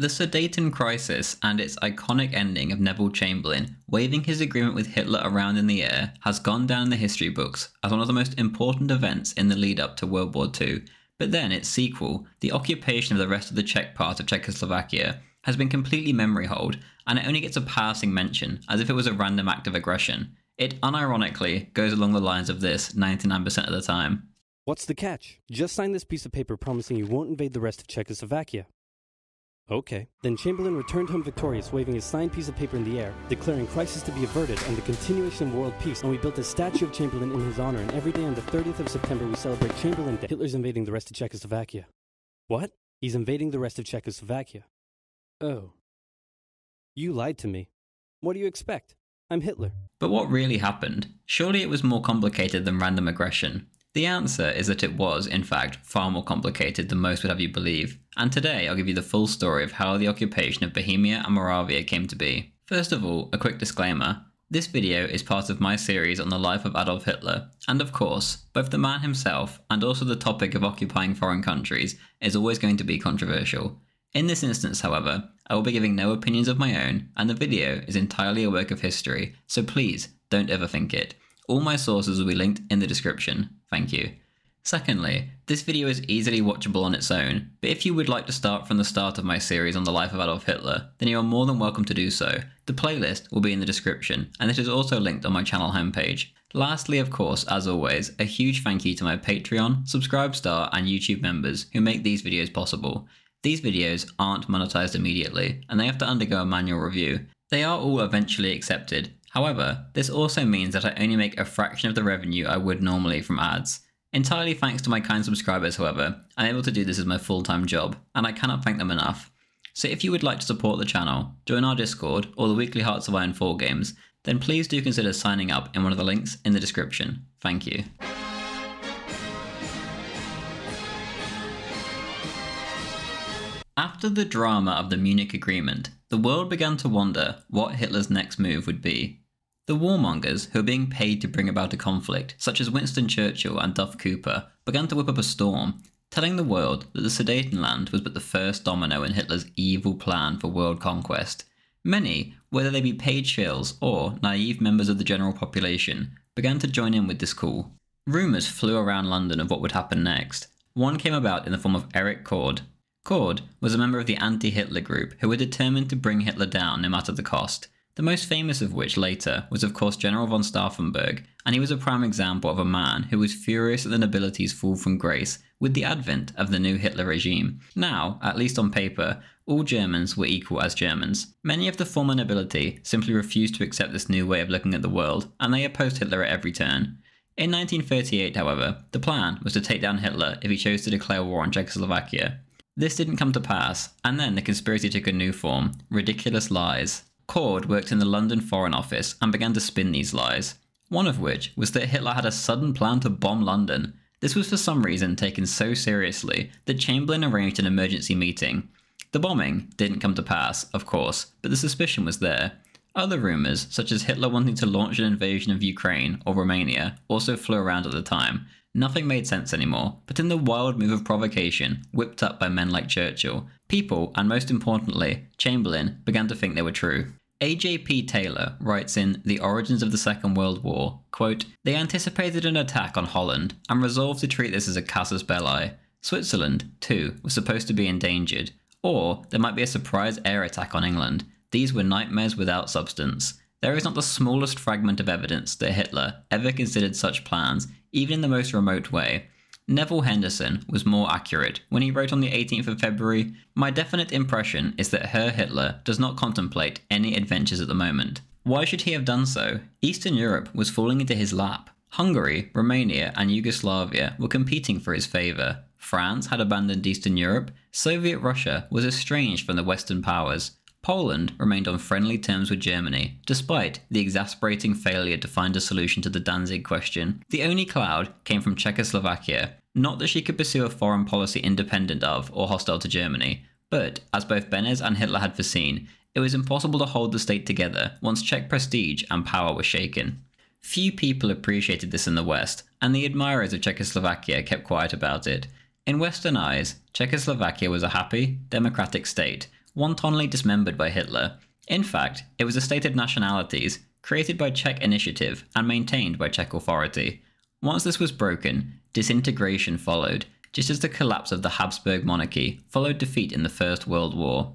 The Sudeten crisis and its iconic ending of Neville Chamberlain waving his agreement with Hitler around in the air has gone down in the history books as one of the most important events in the lead up to World War II. But then its sequel, the occupation of the rest of the Czech part of Czechoslovakia, has been completely memory holed and it only gets a passing mention as if it was a random act of aggression. It unironically goes along the lines of this 99% of the time. What's the catch? Just sign this piece of paper promising you won't invade the rest of Czechoslovakia. Okay. Then Chamberlain returned home victorious, waving his signed piece of paper in the air, declaring crisis to be averted and the continuation of world peace. And we built a statue of Chamberlain in his honor, and every day on the 30th of September we celebrate Chamberlain Day. Hitler's invading the rest of Czechoslovakia. What? He's invading the rest of Czechoslovakia. Oh. You lied to me. What do you expect? I'm Hitler. But what really happened? Surely it was more complicated than random aggression. The answer is that it was, in fact, far more complicated than most would have you believe, and today I'll give you the full story of how the occupation of Bohemia and Moravia came to be. First of all, a quick disclaimer. This video is part of my series on the life of Adolf Hitler, and of course, both the man himself and also the topic of occupying foreign countries is always going to be controversial. In this instance, however, I will be giving no opinions of my own, and the video is entirely a work of history, so please don't ever think it. All my sources will be linked in the description. Thank you. Secondly, this video is easily watchable on its own, but if you would like to start from the start of my series on the life of Adolf Hitler, then you are more than welcome to do so. The playlist will be in the description, and it is also linked on my channel homepage. Lastly, of course, as always, a huge thank you to my Patreon, Subscribestar, and YouTube members who make these videos possible. These videos aren't monetized immediately, and they have to undergo a manual review. They are all eventually accepted, However, this also means that I only make a fraction of the revenue I would normally from ads. Entirely thanks to my kind subscribers, however, I'm able to do this as my full-time job, and I cannot thank them enough. So if you would like to support the channel, join our Discord, or the weekly Hearts of Iron 4 games, then please do consider signing up in one of the links in the description. Thank you. After the drama of the Munich Agreement, the world began to wonder what Hitler's next move would be. The warmongers, who were being paid to bring about a conflict, such as Winston Churchill and Duff Cooper, began to whip up a storm, telling the world that the Sudetenland was but the first domino in Hitler's evil plan for world conquest. Many, whether they be paid shills or naive members of the general population, began to join in with this call. Rumours flew around London of what would happen next. One came about in the form of Eric Kordt. Kordt was a member of the anti Hitler group who were determined to bring Hitler down no matter the cost the most famous of which later was of course General von Stauffenberg, and he was a prime example of a man who was furious at the nobility's fall from grace with the advent of the new Hitler regime. Now, at least on paper, all Germans were equal as Germans. Many of the former nobility simply refused to accept this new way of looking at the world, and they opposed Hitler at every turn. In 1938, however, the plan was to take down Hitler if he chose to declare war on Czechoslovakia. This didn't come to pass, and then the conspiracy took a new form ridiculous lies. Kordt worked in the London Foreign Office and began to spin these lies. One of which was that Hitler had a sudden plan to bomb London. This was for some reason taken so seriously that Chamberlain arranged an emergency meeting. The bombing didn't come to pass, of course, but the suspicion was there. Other rumours, such as Hitler wanting to launch an invasion of Ukraine or Romania, also flew around at the time. Nothing made sense anymore, but in the wild move of provocation, whipped up by men like Churchill, people, and most importantly, Chamberlain, began to think they were true. AJP Taylor writes in The Origins of the Second World War, quote, They anticipated an attack on Holland and resolved to treat this as a casus belli. Switzerland, too, was supposed to be endangered, or there might be a surprise air attack on England. These were nightmares without substance. There is not the smallest fragment of evidence that Hitler ever considered such plans, even in the most remote way, Neville Henderson was more accurate when he wrote on the 18th of February My definite impression is that Herr Hitler does not contemplate any adventures at the moment. Why should he have done so? Eastern Europe was falling into his lap. Hungary, Romania, and Yugoslavia were competing for his favour. France had abandoned Eastern Europe, Soviet Russia was estranged from the Western powers, Poland remained on friendly terms with Germany, despite the exasperating failure to find a solution to the Danzig question. The only cloud came from Czechoslovakia, not that she could pursue a foreign policy independent of or hostile to Germany, but, as both Beneš and Hitler had foreseen, it was impossible to hold the state together once Czech prestige and power were shaken. Few people appreciated this in the West, and the admirers of Czechoslovakia kept quiet about it. In Western eyes, Czechoslovakia was a happy, democratic state wantonly dismembered by Hitler. In fact, it was a state of nationalities created by Czech initiative and maintained by Czech authority. Once this was broken, disintegration followed, just as the collapse of the Habsburg monarchy followed defeat in the First World War.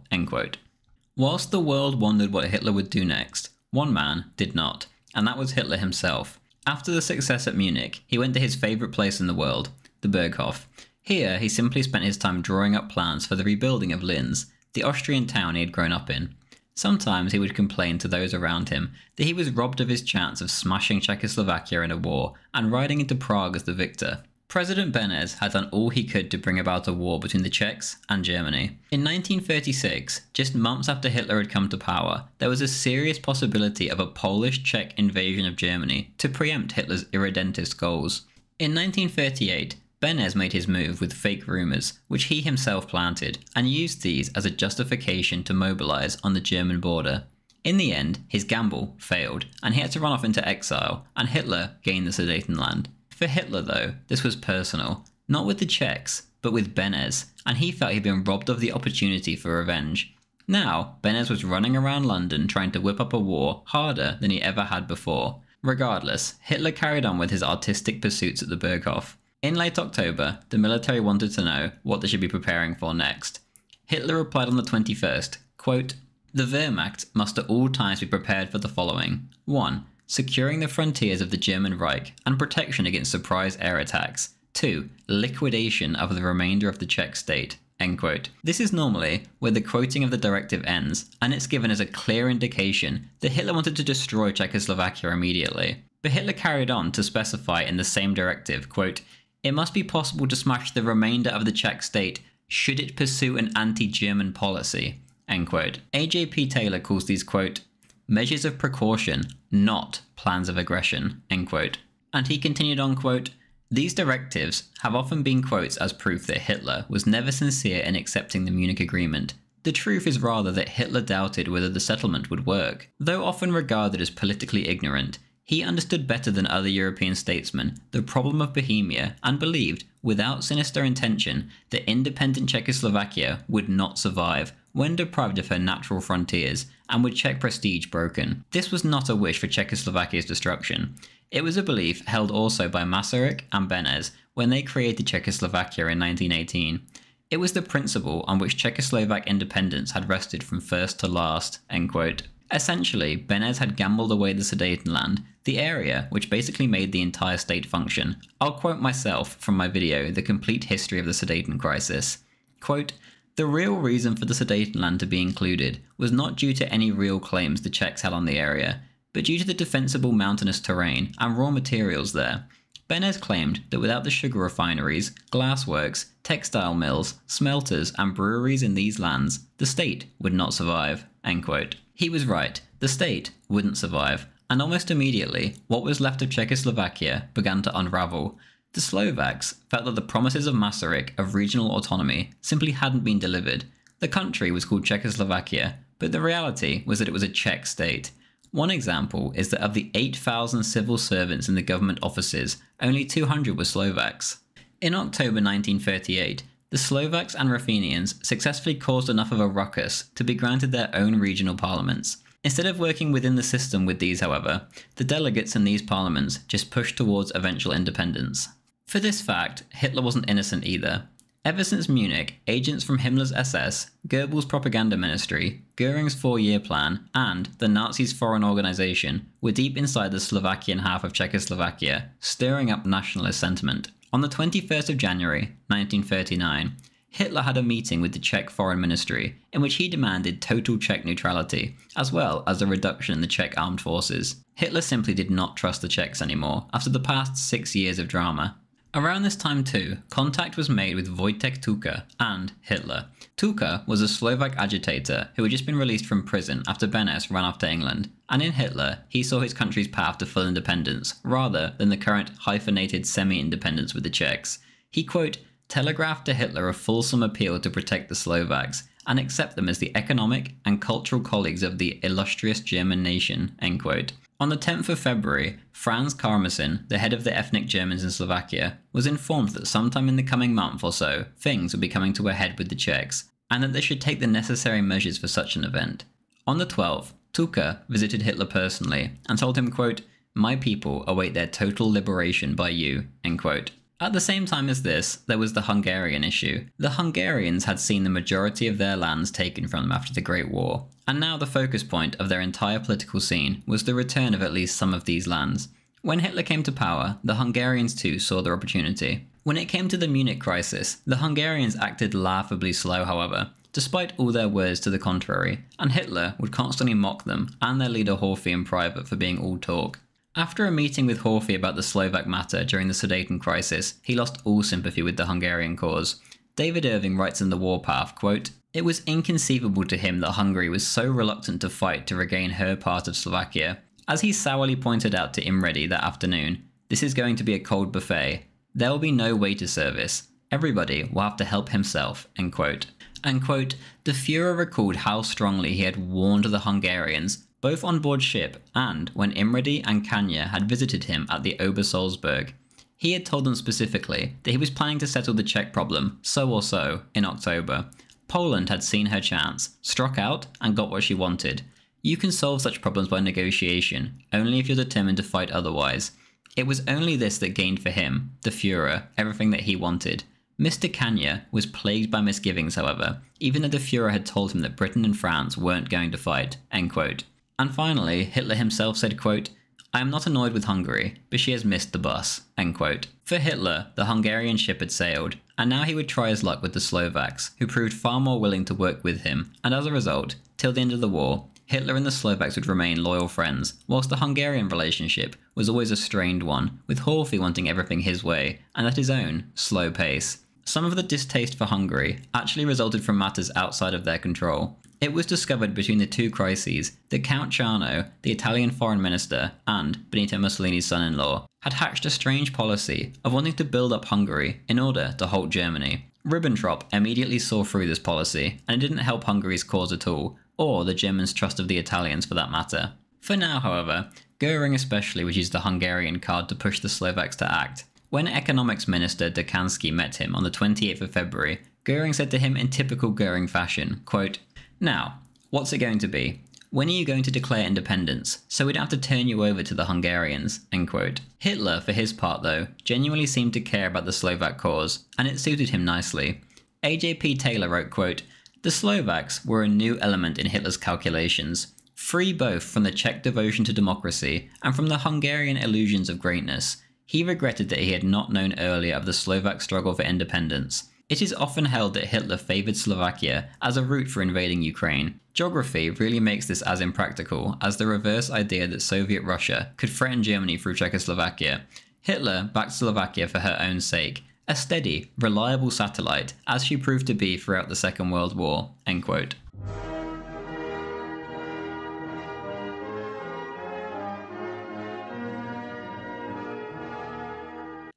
Whilst the world wondered what Hitler would do next, one man did not, and that was Hitler himself. After the success at Munich, he went to his favourite place in the world, the Berghof. Here, he simply spent his time drawing up plans for the rebuilding of Linz, the Austrian town he had grown up in. Sometimes he would complain to those around him that he was robbed of his chance of smashing Czechoslovakia in a war and riding into Prague as the victor. President Beneš had done all he could to bring about a war between the Czechs and Germany. In 1936, just months after Hitler had come to power, there was a serious possibility of a Polish Czech invasion of Germany to preempt Hitler's irredentist goals. In 1938, Beneš made his move with fake rumours, which he himself planted, and used these as a justification to mobilise on the German border. In the end, his gamble failed, and he had to run off into exile, and Hitler gained the Sudetenland. For Hitler, though, this was personal, not with the Czechs, but with Beneš, and he felt he'd been robbed of the opportunity for revenge. Now, Beneš was running around London trying to whip up a war harder than he ever had before. Regardless, Hitler carried on with his artistic pursuits at the Berghof. In late October, the military wanted to know what they should be preparing for next. Hitler replied on the 21st, quote, The Wehrmacht must at all times be prepared for the following 1 securing the frontiers of the German Reich and protection against surprise air attacks. 2. Liquidation of the remainder of the Czech state. End quote. This is normally where the quoting of the directive ends, and it's given as a clear indication that Hitler wanted to destroy Czechoslovakia immediately. But Hitler carried on to specify in the same directive, quote, It must be possible to smash the remainder of the Czech state should it pursue an anti-German policy. End quote. AJP Taylor calls these, quote, measures of precaution, not plans of aggression, end quote. And he continued on, quote, these directives have often been quotes as proof that Hitler was never sincere in accepting the Munich Agreement. The truth is rather that Hitler doubted whether the settlement would work. Though often regarded as politically ignorant, he understood better than other European statesmen the problem of Bohemia and believed, without sinister intention, that independent Czechoslovakia would not survive when deprived of her natural frontiers and with Czech prestige broken. This was not a wish for Czechoslovakia's destruction. It was a belief held also by Masaryk and Beneš when they created Czechoslovakia in 1918. It was the principle on which Czechoslovak independence had rested from first to last. Essentially, Beneš had gambled away the Sudetenland, the area which basically made the entire state function. I'll quote myself from my video, The Complete History of the Sudeten Crisis. Quote, the real reason for the Sudetenland to be included was not due to any real claims the Czechs had on the area, but due to the defensible mountainous terrain and raw materials there. Beneš claimed that without the sugar refineries, glassworks, textile mills, smelters, and breweries in these lands, the state would not survive. He was right, the state wouldn't survive, and almost immediately, what was left of Czechoslovakia began to unravel, the Slovaks felt that the promises of Masaryk of regional autonomy simply hadn't been delivered. The country was called Czechoslovakia, but the reality was that it was a Czech state. One example is that of the 8,000 civil servants in the government offices, only 200 were Slovaks. In October 1938, the Slovaks and Ruthenians successfully caused enough of a ruckus to be granted their own regional parliaments. Instead of working within the system with these, however, the delegates in these parliaments just pushed towards eventual independence. For this fact, Hitler wasn't innocent either. Ever since Munich, agents from Himmler's SS, Goebbels' propaganda ministry, Goering's four year plan, and the Nazis' foreign organization were deep inside the Slovakian half of Czechoslovakia, stirring up nationalist sentiment. On the 21st of January, 1939, Hitler had a meeting with the Czech Foreign Ministry in which he demanded total Czech neutrality, as well as a reduction in the Czech armed forces. Hitler simply did not trust the Czechs anymore after the past six years of drama. Around this time too, contact was made with Vojtech Tuka and Hitler. Tuka was a Slovak agitator who had just been released from prison after Beneš ran off to England, and in Hitler, he saw his country's path to full independence, rather than the current hyphenated semi-independence with the Czechs. He, quote, telegraphed to Hitler a fulsome appeal to protect the Slovaks, and accept them as the economic and cultural colleagues of the illustrious German nation, end quote. On the 10th of February, Franz Karmasin, the head of the ethnic Germans in Slovakia, was informed that sometime in the coming month or so, things would be coming to a head with the Czechs. and that they should take the necessary measures for such an event. On the 12th, Tuka visited Hitler personally and told him, quote, My people await their total liberation by you, end quote. At the same time as this, there was the Hungarian issue. The Hungarians had seen the majority of their lands taken from them after the Great War, and now the focus point of their entire political scene was the return of at least some of these lands. When Hitler came to power, the Hungarians too saw their opportunity. When it came to the Munich crisis, the Hungarians acted laughably slow, however, despite all their words to the contrary, and Hitler would constantly mock them and their leader Horthy in private for being all talk. After a meeting with Horthy about the Slovak matter during the Sudeten crisis, he lost all sympathy with the Hungarian cause. David Irving writes in The Warpath, quote, It was inconceivable to him that Hungary was so reluctant to fight to regain her part of Slovakia, as he sourly pointed out to Imredy that afternoon, this is going to be a cold buffet. There will be no waiter service. Everybody will have to help himself. End quote. And quote, the Fuhrer recalled how strongly he had warned the Hungarians, both on board ship and when Imredy and Kanya had visited him at the Obersalzberg. He had told them specifically that he was planning to settle the Czech problem, so or so, in October. Poland had seen her chance, struck out, and got what she wanted. You can solve such problems by negotiation, only if you're determined to fight otherwise. It was only this that gained for him, the Fuhrer, everything that he wanted. Mr. Kanya was plagued by misgivings, however, even though the Fuhrer had told him that Britain and France weren't going to fight. And finally, Hitler himself said, quote, I am not annoyed with Hungary, but she has missed the bus. End quote. For Hitler, the Hungarian ship had sailed, and now he would try his luck with the Slovaks, who proved far more willing to work with him, and as a result, till the end of the war, Hitler and the Slovaks would remain loyal friends, whilst the Hungarian relationship was always a strained one, with Horthy wanting everything his way, and at his own, slow pace. Some of the distaste for Hungary actually resulted from matters outside of their control. It was discovered between the two crises that Count Ciano, the Italian foreign minister, and Benito Mussolini's son in law, had hatched a strange policy of wanting to build up Hungary in order to halt Germany. Ribbentrop immediately saw through this policy, and it didn't help Hungary's cause at all, or the Germans' trust of the Italians for that matter. For now, however, Goering especially would use the Hungarian card to push the Slovaks to act. When Economics Minister Dekanski met him on the 28th of February, Goering said to him in typical Goering fashion, quote, Now, what's it going to be? When are you going to declare independence, so we'd have to turn you over to the Hungarians? End quote. Hitler, for his part though, genuinely seemed to care about the Slovak cause, and it suited him nicely. AJP Taylor wrote, quote, the Slovaks were a new element in Hitler's calculations, free both from the Czech devotion to democracy and from the Hungarian illusions of greatness. He regretted that he had not known earlier of the Slovak struggle for independence. It is often held that Hitler favoured Slovakia as a route for invading Ukraine. Geography really makes this as impractical as the reverse idea that Soviet Russia could threaten Germany through Czechoslovakia. Hitler backed Slovakia for her own sake, a steady, reliable satellite, as she proved to be throughout the Second World War. End quote.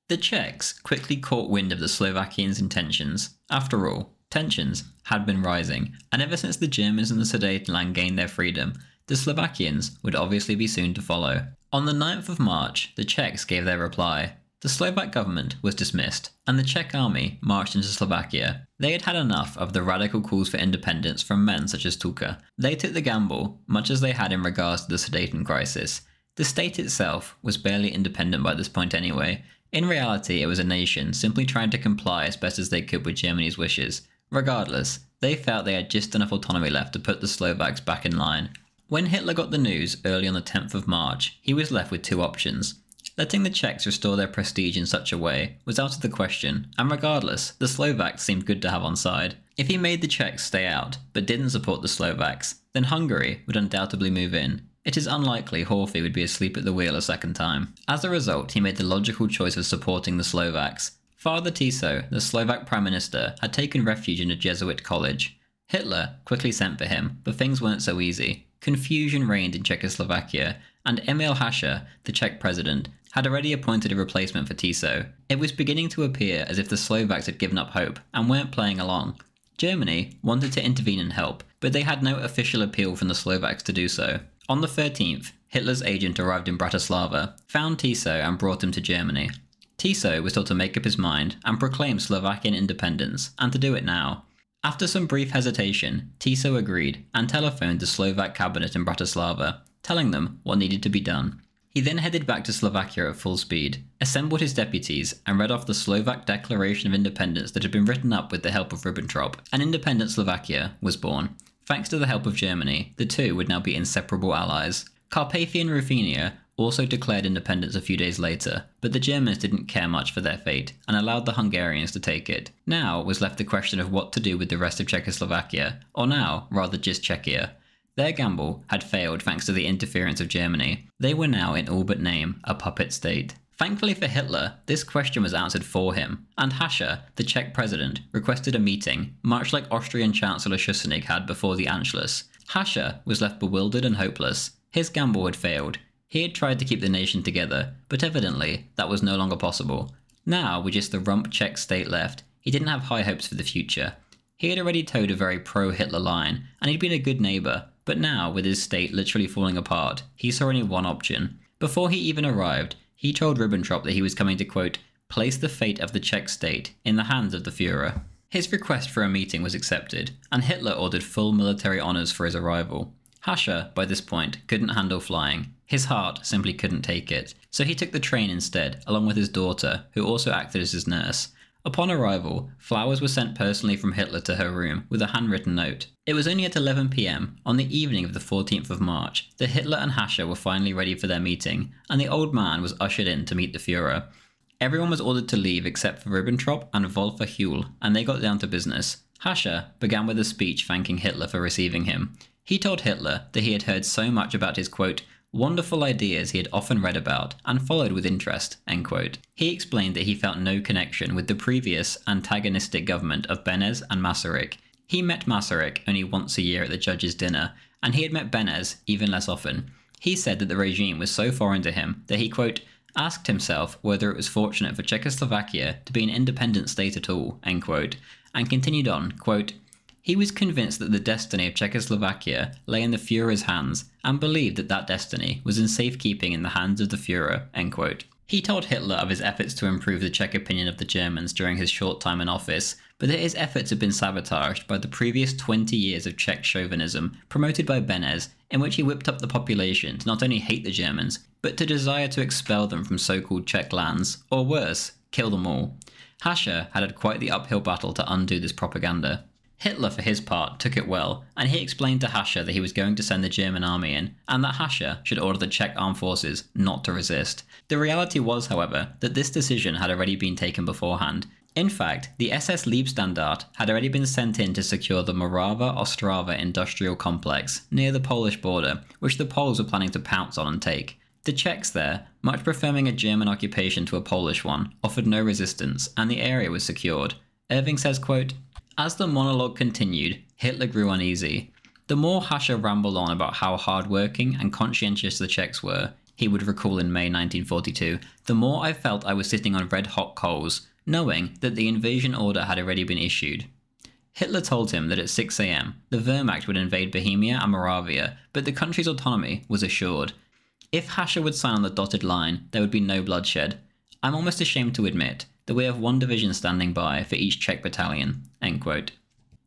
The Czechs quickly caught wind of the Slovakians' intentions. After all, tensions had been rising, and ever since the Germans in the Sudetenland gained their freedom, the Slovakians would obviously be soon to follow. On the 9th of March, the Czechs gave their reply. The Slovak government was dismissed, and the Czech army marched into Slovakia. They had had enough of the radical calls for independence from men such as Tuka. They took the gamble, much as they had in regards to the Sudeten crisis. The state itself was barely independent by this point anyway. In reality, it was a nation simply trying to comply as best as they could with Germany's wishes. Regardless, they felt they had just enough autonomy left to put the Slovaks back in line. When Hitler got the news early on the 10th of March, he was left with two options. Letting the Czechs restore their prestige in such a way was out of the question, and regardless, the Slovaks seemed good to have on side. If he made the Czechs stay out, but didn't support the Slovaks, then Hungary would undoubtedly move in. It is unlikely Horthy would be asleep at the wheel a second time. As a result, he made the logical choice of supporting the Slovaks. Father Tiso, the Slovak Prime Minister, had taken refuge in a Jesuit college. Hitler quickly sent for him, but things weren't so easy. Confusion reigned in Czechoslovakia, and Emil Hácha, the Czech president, had already appointed a replacement for Tiso. It was beginning to appear as if the Slovaks had given up hope and weren't playing along. Germany wanted to intervene and help, but they had no official appeal from the Slovaks to do so. On the 13th, Hitler's agent arrived in Bratislava, found Tiso, and brought him to Germany. Tiso was told to make up his mind and proclaim Slovakian independence, and to do it now. After some brief hesitation, Tiso agreed and telephoned the Slovak cabinet in Bratislava, telling them what needed to be done. He then headed back to Slovakia at full speed, assembled his deputies, and read off the Slovak Declaration of Independence that had been written up with the help of Ribbentrop. An independent Slovakia was born. Thanks to the help of Germany, the two would now be inseparable allies. Carpathian Ruthenia also declared independence a few days later, but the Germans didn't care much for their fate and allowed the Hungarians to take it. Now was left the question of what to do with the rest of Czechoslovakia, or now, rather just Czechia. Their gamble had failed thanks to the interference of Germany. They were now, in all but name, a puppet state. Thankfully for Hitler, this question was answered for him, and Hácha, the Czech president, requested a meeting, much like Austrian Chancellor Schuschnigg had before the Anschluss. Hácha was left bewildered and hopeless. His gamble had failed. He had tried to keep the nation together, but evidently that was no longer possible. Now, with just the rump Czech state left, he didn't have high hopes for the future. He had already toed a very pro Hitler line, and he'd been a good neighbour, but now, with his state literally falling apart, he saw only one option. Before he even arrived, he told Ribbentrop that he was coming to, quote, place the fate of the Czech state in the hands of the Fuhrer. His request for a meeting was accepted, and Hitler ordered full military honours for his arrival. Hácha, by this point, couldn't handle flying. His heart simply couldn't take it, so he took the train instead, along with his daughter, who also acted as his nurse. Upon arrival, flowers were sent personally from Hitler to her room with a handwritten note. It was only at 11 pm, on the evening of the 14th of March, that Hitler and Hácha were finally ready for their meeting, and the old man was ushered in to meet the Fuhrer. Everyone was ordered to leave except for Ribbentrop and Walther Hewel, and they got down to business. Hácha began with a speech thanking Hitler for receiving him. He told Hitler that he had heard so much about his quote, wonderful ideas he had often read about and followed with interest. He explained that he felt no connection with the previous antagonistic government of Beneš and Masaryk. He met Masaryk only once a year at the judge's dinner, and he had met Beneš even less often. He said that the regime was so foreign to him that he, quote, asked himself whether it was fortunate for Czechoslovakia to be an independent state at all, end quote, and continued on, quote, he was convinced that the destiny of Czechoslovakia lay in the Fuhrer's hands and believed that that destiny was in safekeeping in the hands of the Fuhrer. He told Hitler of his efforts to improve the Czech opinion of the Germans during his short time in office, but that his efforts had been sabotaged by the previous 20 years of Czech chauvinism promoted by Beneš, in which he whipped up the population to not only hate the Germans, but to desire to expel them from so called Czech lands, or worse, kill them all. Hácha had had quite the uphill battle to undo this propaganda. Hitler, for his part, took it well, and he explained to Hácha that he was going to send the German army in, and that Hácha should order the Czech armed forces not to resist. The reality was, however, that this decision had already been taken beforehand. In fact, the SS Leibstandarte had already been sent in to secure the Morava Ostrava industrial complex near the Polish border, which the Poles were planning to pounce on and take. The Czechs there, much preferring a German occupation to a Polish one, offered no resistance, and the area was secured. Irving says, quote, as the monologue continued, Hitler grew uneasy. The more Hácha rambled on about how hardworking and conscientious the Czechs were, he would recall in May 1942, the more I felt I was sitting on red hot coals, knowing that the invasion order had already been issued. Hitler told him that at 6am, the Wehrmacht would invade Bohemia and Moravia, but the country's autonomy was assured. If Hácha would sign on the dotted line, there would be no bloodshed. I'm almost ashamed to admit that we have one division standing by for each Czech battalion. end quote.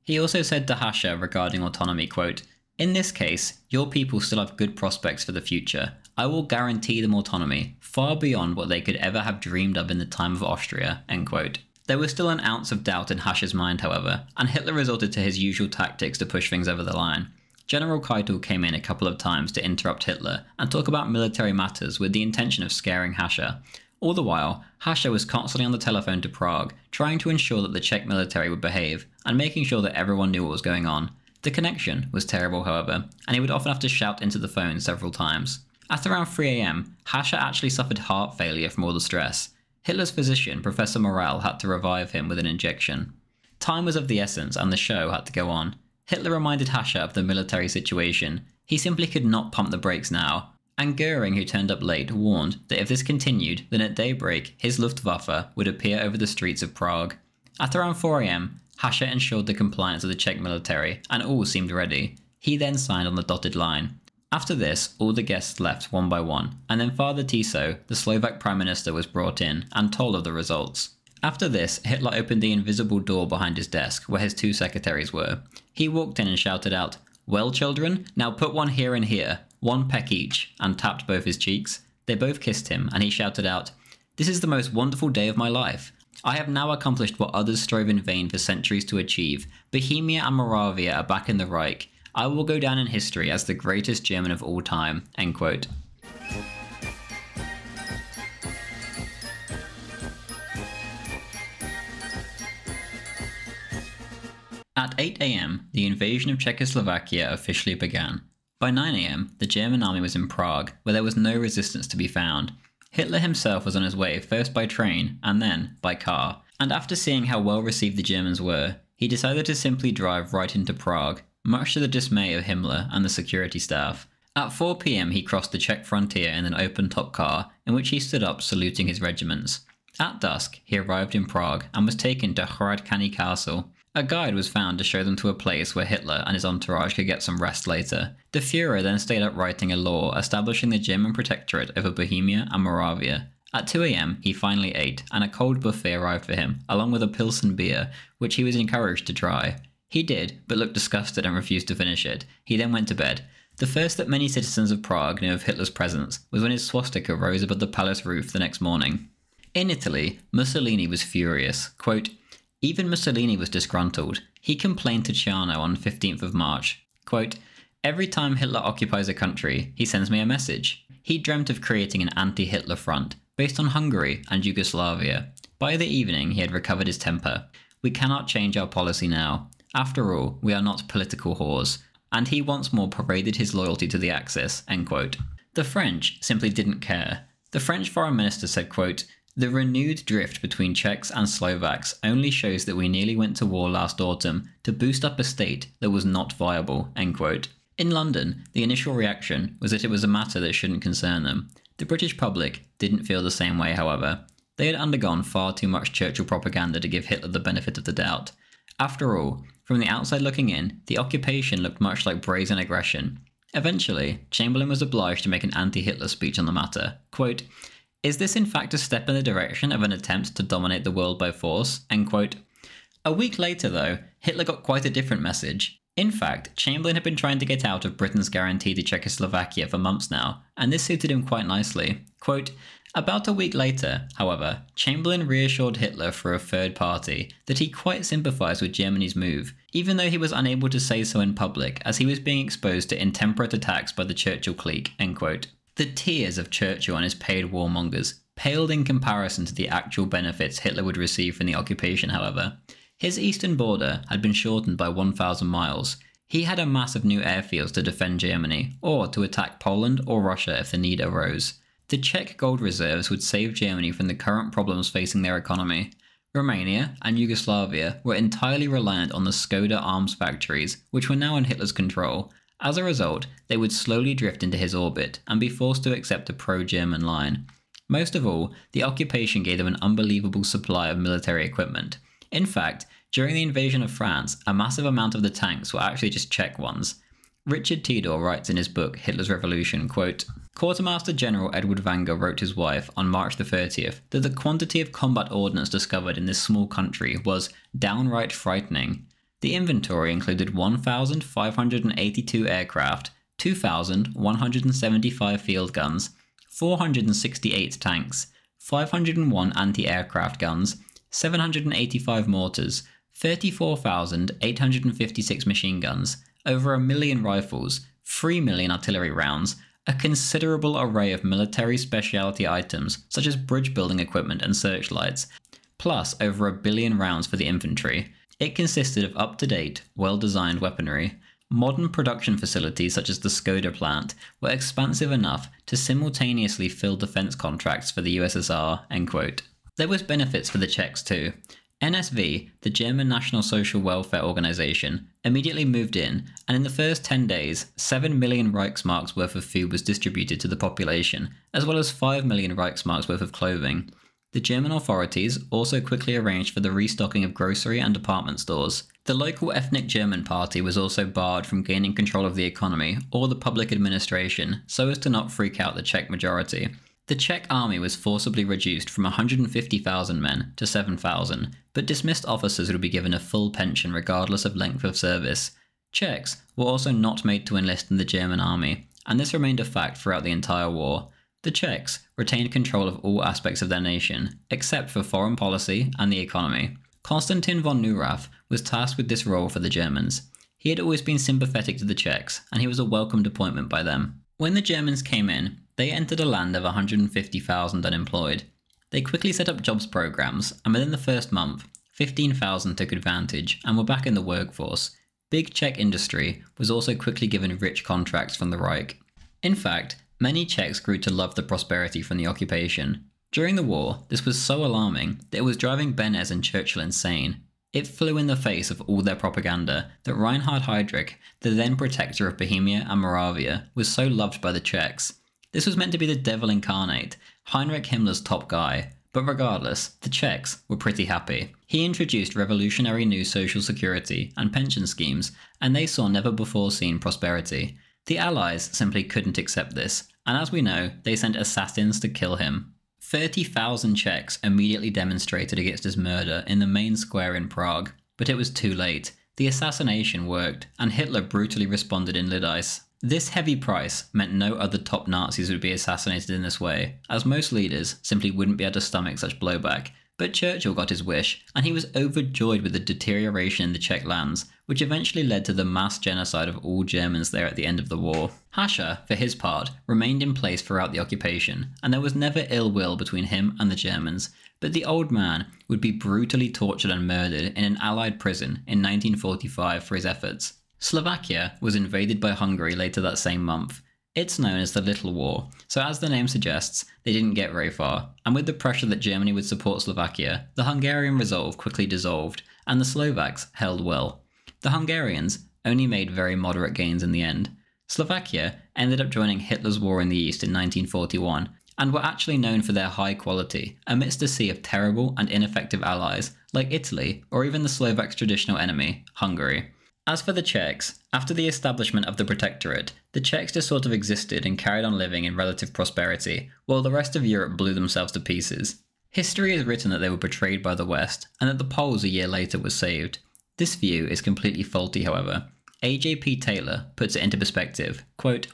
He also said to Hácha regarding autonomy, quote, In this case, your people still have good prospects for the future. I will guarantee them autonomy, far beyond what they could ever have dreamed of in the time of Austria. end quote. There was still an ounce of doubt in Hácha's mind, however, and Hitler resorted to his usual tactics to push things over the line. General Keitel came in a couple of times to interrupt Hitler and talk about military matters with the intention of scaring Hácha, all the while, Hácha was constantly on the telephone to Prague, trying to ensure that the Czech military would behave, and making sure that everyone knew what was going on. The connection was terrible, however, and he would often have to shout into the phone several times. At around 3am, Hácha actually suffered heart failure from all the stress. Hitler's physician, Professor Morell, had to revive him with an injection. Time was of the essence, and the show had to go on. Hitler reminded Hácha of the military situation. He simply could not pump the brakes now, and Goering, who turned up late, warned that if this continued, then at daybreak his Luftwaffe would appear over the streets of Prague. At around 4am, Hácha ensured the compliance of the Czech military, and all seemed ready. He then signed on the dotted line. After this, all the guests left one by one, and then Father Tiso, the Slovak Prime Minister, was brought in and told of the results. After this, Hitler opened the invisible door behind his desk, where his two secretaries were. He walked in and shouted out, Well, children, now put one here and here, one peck each, and tapped both his cheeks. They both kissed him, and he shouted out, This is the most wonderful day of my life. I have now accomplished what others strove in vain for centuries to achieve. Bohemia and Moravia are back in the Reich. I will go down in history as the greatest German of all time. End quote. At 8 am, the invasion of Czechoslovakia officially began. By 9 am, the German army was in Prague, where there was no resistance to be found. Hitler himself was on his way first by train and then by car, and after seeing how well received the Germans were, he decided to simply drive right into Prague, much to the dismay of Himmler and the security staff. At 4 pm, he crossed the Czech frontier in an open top car, in which he stood up saluting his regiments. At dusk, he arrived in Prague and was taken to Hradčany Castle, a guide was found to show them to a place where Hitler and his entourage could get some rest later. The Fuhrer then stayed up writing a law establishing the German protectorate over Bohemia and Moravia. At 2 am, he finally ate, and a cold buffet arrived for him, along with a Pilsen beer, which he was encouraged to try. He did, but looked disgusted and refused to finish it. He then went to bed. The first that many citizens of Prague knew of Hitler's presence was when his swastika rose above the palace roof the next morning. In Italy, Mussolini was furious. Quote, even Mussolini was disgruntled. He complained to Ciano on 15th of March, quote, Every time Hitler occupies a country, he sends me a message. He dreamt of creating an anti-Hitler front, based on Hungary and Yugoslavia. By the evening, he had recovered his temper. We cannot change our policy now. After all, we are not political whores. And he once more paraded his loyalty to the Axis, end quote. The French simply didn't care. The French foreign minister said, quote, the renewed drift between Czechs and Slovaks only shows that we nearly went to war last autumn to boost up a state that was not viable. In London, the initial reaction was that it was a matter that shouldn't concern them. The British public didn't feel the same way, however. They had undergone far too much Churchill propaganda to give Hitler the benefit of the doubt. After all, from the outside looking in, the occupation looked much like brazen aggression. Eventually, Chamberlain was obliged to make an anti Hitler speech on the matter. Quote, is this in fact a step in the direction of an attempt to dominate the world by force? End quote. A week later, though, Hitler got quite a different message. In fact, Chamberlain had been trying to get out of Britain's guarantee to Czechoslovakia for months now, and this suited him quite nicely. Quote, about a week later, however, Chamberlain reassured Hitler for a third party that he quite sympathised with Germany's move, even though he was unable to say so in public as he was being exposed to intemperate attacks by the Churchill clique. End quote. The tears of Churchill and his paid warmongers paled in comparison to the actual benefits Hitler would receive from the occupation, however. His eastern border had been shortened by 1,000 miles. He had a mass of new airfields to defend Germany, or to attack Poland or Russia if the need arose. The Czech gold reserves would save Germany from the current problems facing their economy. Romania and Yugoslavia were entirely reliant on the Skoda arms factories, which were now in Hitler's control, as a result, they would slowly drift into his orbit and be forced to accept a pro German line. Most of all, the occupation gave them an unbelievable supply of military equipment. In fact, during the invasion of France, a massive amount of the tanks were actually just Czech ones. Richard Tedor writes in his book Hitler's Revolution, quote, Quartermaster General Edward Wagner wrote his wife on March the 30th that the quantity of combat ordnance discovered in this small country was downright frightening. The inventory included 1,582 aircraft, 2,175 field guns, 468 tanks, 501 anti aircraft guns, 785 mortars, 34,856 machine guns, over a million rifles, 3 million artillery rounds, a considerable array of military specialty items such as bridge building equipment and searchlights, plus over a billion rounds for the infantry, it consisted of up to date, well designed weaponry. Modern production facilities such as the Skoda plant were expansive enough to simultaneously fill defense contracts for the USSR. End quote. There was benefits for the Czechs too. NSV, the German National Social Welfare Organization, immediately moved in, and in the first 10 days, 7 million Reichsmarks worth of food was distributed to the population, as well as 5 million Reichsmarks worth of clothing. The German authorities also quickly arranged for the restocking of grocery and department stores. The local ethnic German party was also barred from gaining control of the economy or the public administration so as to not freak out the Czech majority. The Czech army was forcibly reduced from 150,000 men to 7,000, but dismissed officers would be given a full pension regardless of length of service. Czechs were also not made to enlist in the German army, and this remained a fact throughout the entire war. The Czechs retained control of all aspects of their nation, except for foreign policy and the economy. Konstantin von Neurath was tasked with this role for the Germans. He had always been sympathetic to the Czechs, and he was a welcomed appointment by them. When the Germans came in, they entered a land of 150,000 unemployed. They quickly set up jobs programs, and within the first month, 15,000 took advantage and were back in the workforce. Big Czech industry was also quickly given rich contracts from the Reich. In fact, many Czechs grew to love the prosperity from the occupation. During the war, this was so alarming that it was driving Beneš and Churchill insane. It flew in the face of all their propaganda that Reinhard Heydrich, the then protector of Bohemia and Moravia, was so loved by the Czechs. This was meant to be the devil incarnate, Heinrich Himmler's top guy. But regardless, the Czechs were pretty happy. He introduced revolutionary new social security and pension schemes, and they saw never before seen prosperity. The Allies simply couldn't accept this, and as we know, they sent assassins to kill him. 30,000 Czechs immediately demonstrated against his murder in the main square in Prague, but it was too late. The assassination worked, and Hitler brutally responded in Lidice. This heavy price meant no other top Nazis would be assassinated in this way, as most leaders simply wouldn't be able to stomach such blowback. But Churchill got his wish, and he was overjoyed with the deterioration in the Czech lands, which eventually led to the mass genocide of all Germans there at the end of the war. Hácha, for his part, remained in place throughout the occupation, and there was never ill will between him and the Germans, but the old man would be brutally tortured and murdered in an Allied prison in 1945 for his efforts. Slovakia was invaded by Hungary later that same month. It's known as the Little War, so as the name suggests, they didn't get very far, and with the pressure that Germany would support Slovakia, the Hungarian resolve quickly dissolved, and the Slovaks held well. The Hungarians only made very moderate gains in the end. Slovakia ended up joining Hitler's war in the East in 1941, and were actually known for their high quality amidst a sea of terrible and ineffective allies like Italy or even the Slovaks' traditional enemy, Hungary. As for the Czechs, after the establishment of the Protectorate, the Czechs just sort of existed and carried on living in relative prosperity, while the rest of Europe blew themselves to pieces. History has written that they were betrayed by the West, and that the Poles a year later were saved. This view is completely faulty, however. AJP Taylor puts it into perspective. Quote,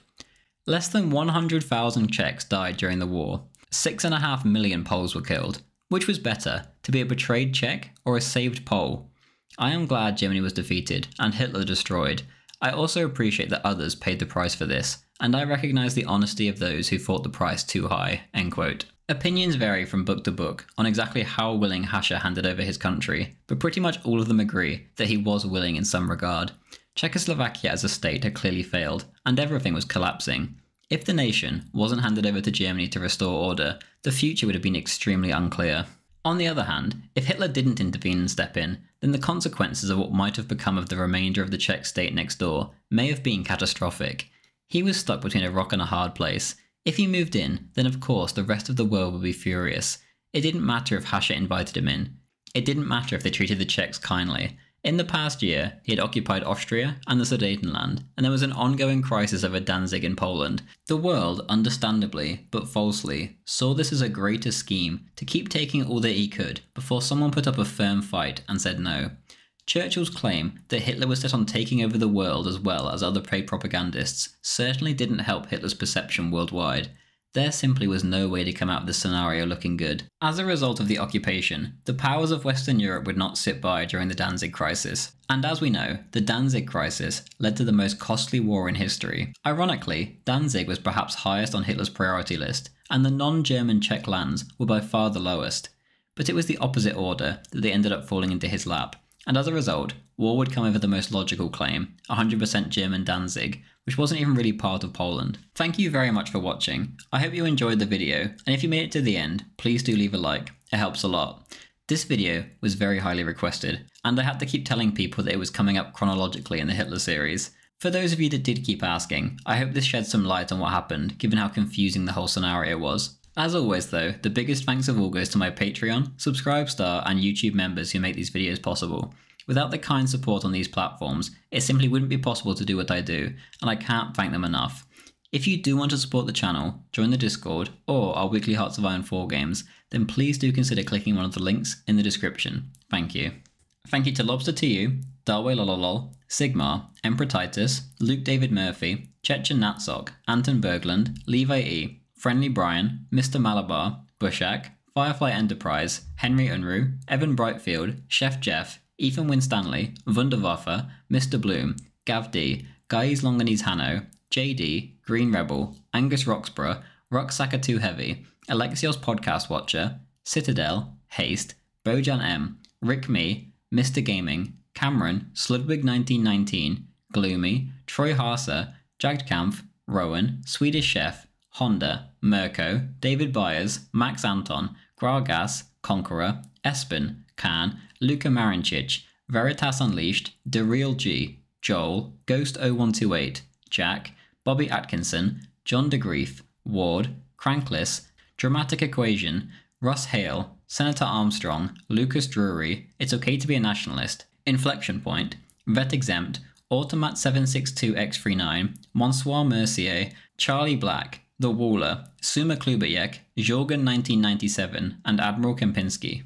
Less than 100,000 Czechs died during the war. Six and a half million Poles were killed. Which was better, to be a betrayed Czech or a saved Pole? I am glad Germany was defeated and Hitler destroyed. I also appreciate that others paid the price for this, and I recognise the honesty of those who fought the price too high. End quote. Opinions vary from book to book on exactly how willing Hácha handed over his country, but pretty much all of them agree that he was willing in some regard. Czechoslovakia as a state had clearly failed, and everything was collapsing. If the nation wasn't handed over to Germany to restore order, the future would have been extremely unclear. On the other hand, if Hitler didn't intervene and step in, then the consequences of what might have become of the remainder of the Czech state next door may have been catastrophic. He was stuck between a rock and a hard place. If he moved in, then of course the rest of the world would be furious. It didn't matter if Hácha invited him in. It didn't matter if they treated the Czechs kindly. In the past year, he had occupied Austria and the Sudetenland, and there was an ongoing crisis over Danzig in Poland. The world, understandably, but falsely, saw this as a greater scheme to keep taking all that he could before someone put up a firm fight and said no. Churchill's claim that Hitler was set on taking over the world as well as other paid propagandists certainly didn't help Hitler's perception worldwide. There simply was no way to come out of this scenario looking good. As a result of the occupation, the powers of Western Europe would not sit by during the Danzig crisis. And as we know, the Danzig crisis led to the most costly war in history. Ironically, Danzig was perhaps highest on Hitler's priority list, and the non German Czech lands were by far the lowest. But it was the opposite order that they ended up falling into his lap, and as a result, war would come over the most logical claim 100% German Danzig, which wasn't even really part of Poland. Thank you very much for watching. I hope you enjoyed the video, and if you made it to the end, please do leave a like. It helps a lot. This video was very highly requested, and I had to keep telling people that it was coming up chronologically in the Hitler series. For those of you that did keep asking, I hope this sheds some light on what happened, given how confusing the whole scenario was. As always though, the biggest thanks of all goes to my Patreon, Subscribestar, and YouTube members who make these videos possible. Without the kind support on these platforms, it simply wouldn't be possible to do what I do, and I can't thank them enough. If you do want to support the channel, join the Discord, or our weekly Hearts of Iron 4 games, then please do consider clicking one of the links in the description. Thank you. Thank you to Lobster to Darway Lololol, Sigmar, Emperor Titus, Luke David Murphy, Chechen Natsok, Anton Berglund, Levi E, Friendly Brian, Mr. Malabar, Bushak, Firefly Enterprise, Henry Unruh, Evan Brightfield, Chef Jeff, Ethan Winstanley, Wunderwaffe, Mr. Bloom, Gav D, Guys Longanese Hanno, JD, Green Rebel, Angus Roxburgh, Rucksacker Too Heavy, Alexios Podcast Watcher, Citadel, Haste, Bojan M, Rick Me, Mr. Gaming, Cameron, Sludwig1919, Gloomy, Troy Harser, Jagdkampf, Rowan, Swedish Chef, Honda, Mirko, David Byers, Max Anton, Gragas, Conqueror, Espen, Khan, Luka Marincic, Veritas Unleashed, The Real G, Joel, Ghost 0128, Jack, Bobby Atkinson, John DeGrief, Ward, Crankless, Dramatic Equation, Russ Hale, Senator Armstrong, Lucas Drury, It's Okay to be a Nationalist, Inflection Point, Vet Exempt, Automat 762X39, Monsoir Mercier, Charlie Black, The Waller, Suma Klubayek, Jorgen 1997, and Admiral Kempinski.